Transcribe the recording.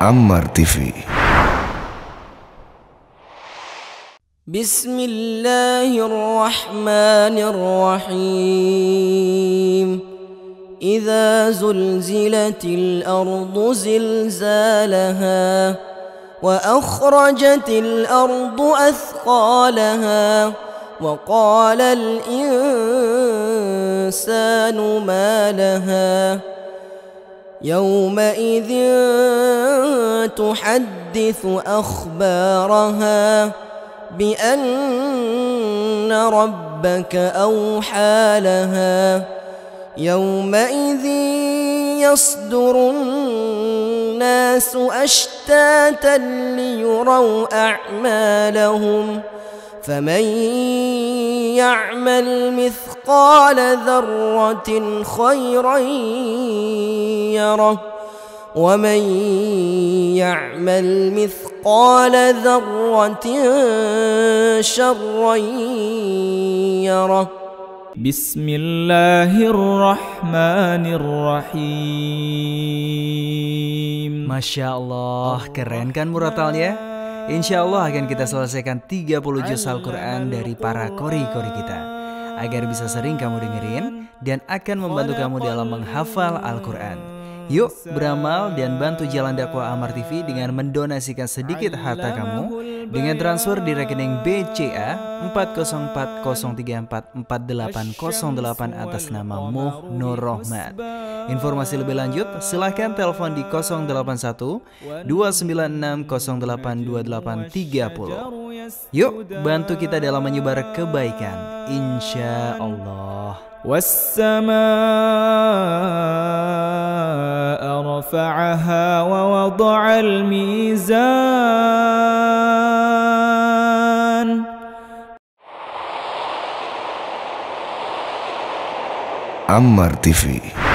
Ammar TV. بسم الله الرحمن الرحيم إذا زلزلت الأرض زلزالها وأخرجت الأرض أثقالها وقال الإنسان ما لها يومئذ تحدث أخبارها بأن ربك أوحى لها يومئذ يصدر الناس أشتاتا ليروا أعمالهم فمن يعمل مثقال ذرة خيرا يره ومن يعمل مثقال ذرة شرا يره بسم الله الرحمن الرحيم Masya Allah, keren kan muratalnya? Insya Allah akan kita selesaikan 30 juz Al-Quran dari para kori-kori kita Agar bisa sering kamu dengerin dan akan membantu kamu dalam menghafal Al-Quran Yuk beramal dan bantu jalan dakwah Amar TV dengan mendonasikan sedikit harta kamu dengan transfer di rekening BCA 40403448808 atas nama Muh Nur Rohmat. Informasi lebih lanjut silahkan telepon di 081 296 082830. Yuk bantu kita dalam menyebar kebaikan insya Allah. والسماء رفعها ووضع الميزان Ammar TV.